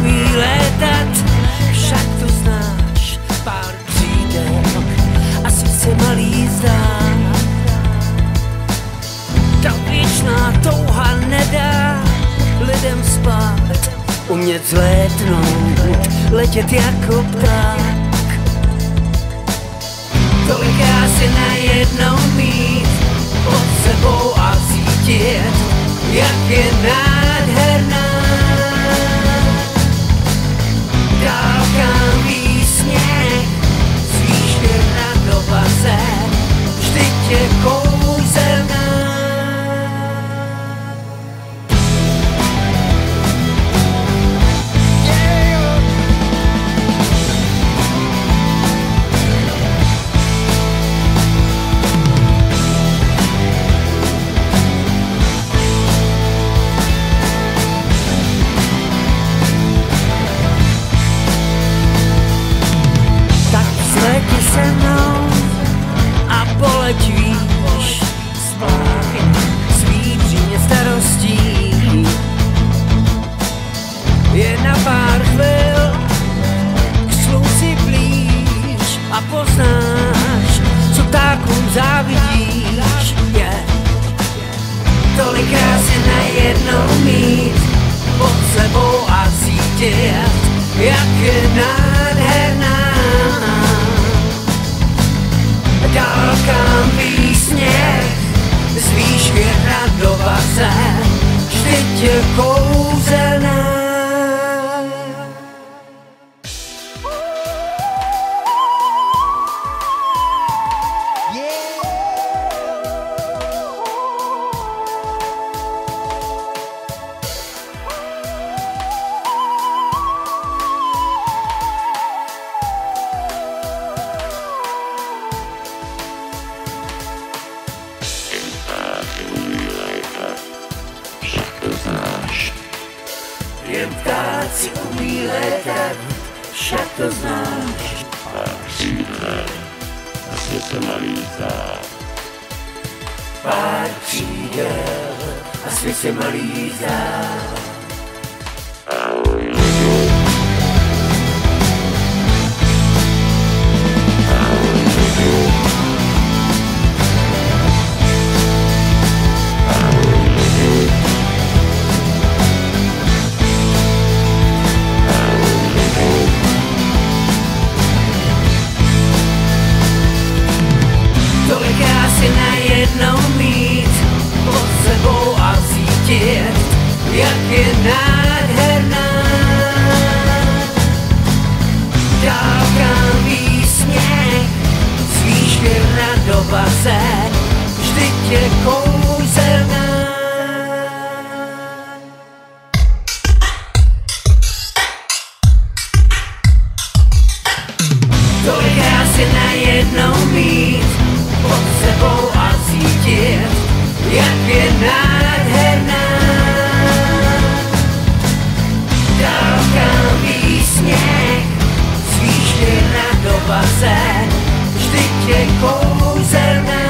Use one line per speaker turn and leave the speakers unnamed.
umí létat, však to znáš, pár křídel a sice malý zdá. Ta věčná touha nedá lidem spát, umět zlétnout, letět jako pták. Tolik krásy najednou mít pod sebou a cítit, poleď víš svý přímě starostí. Je na pár chvil k slunci blíž a poznáš, co tákům závidíš. Je tolik krásy najednou mít pod sebou a cítit, jak je nádherná. Dálkám vždyť je kouzelná. Jen ptáci umí létat, však to znáš.
Asi se nalítá.
Pár křídel a svět se malízá. Je nádherná. Dálkám výsměch, z výšky radovace, vždyť je kouzelná. Tolik si najednou mít pod sebou a cítit, radovace, vždyť je kouzelná.